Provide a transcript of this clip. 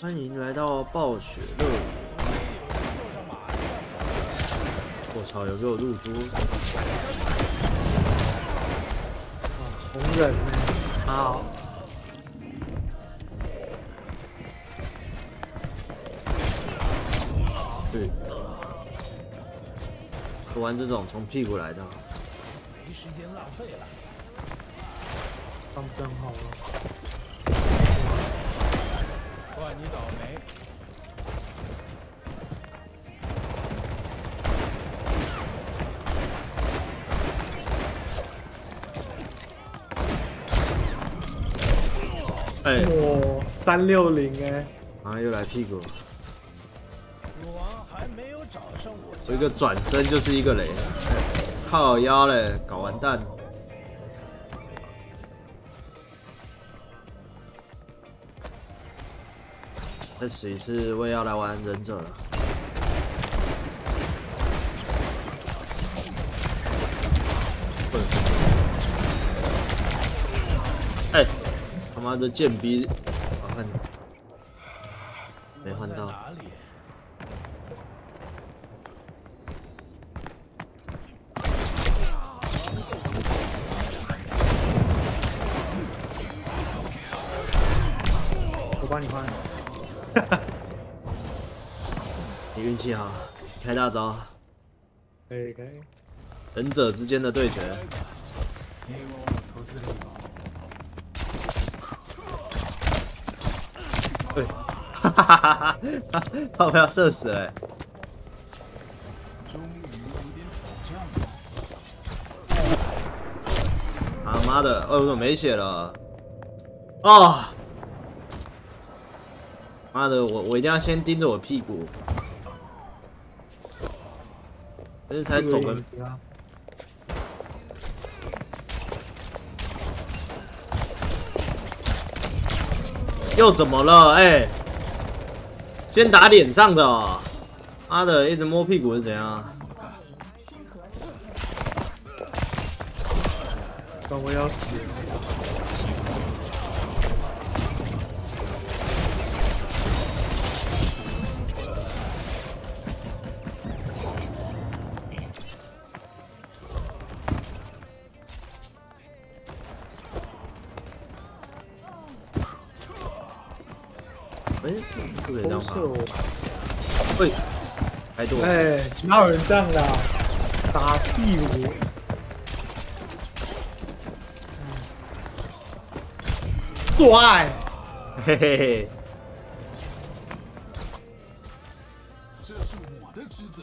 欢迎来到暴雪乐园。我操，有给我露珠？红人呢？好，对，玩这种从屁股来的，没时间浪费了。放真好了。怪你倒霉。哎，哇，三六零哎，啊又来屁股，死亡还没有找上我我一个转身就是一个雷，靠腰嘞，搞完蛋。再死一次，我也要来玩忍者了。哎、他妈的贱逼！我看没换到。哪里？我帮你换。你运气好，开大招，可以可以。忍者之间的对决。哈哈哈哈哈！他我要射死了欸、终于有点挑战妈的！哦，我怎么没血了？啊！妈的，我我一定要先盯着我屁股，但是才走个啊又怎么了？哎、先打脸上的、哦，妈的，一直摸屁股是怎样？但我要死哎、不可以这样爬。都是我。喂，太多了。哎，哪有人这样的啊？打屁股。做爱。嘿嘿嘿。这是我的职责。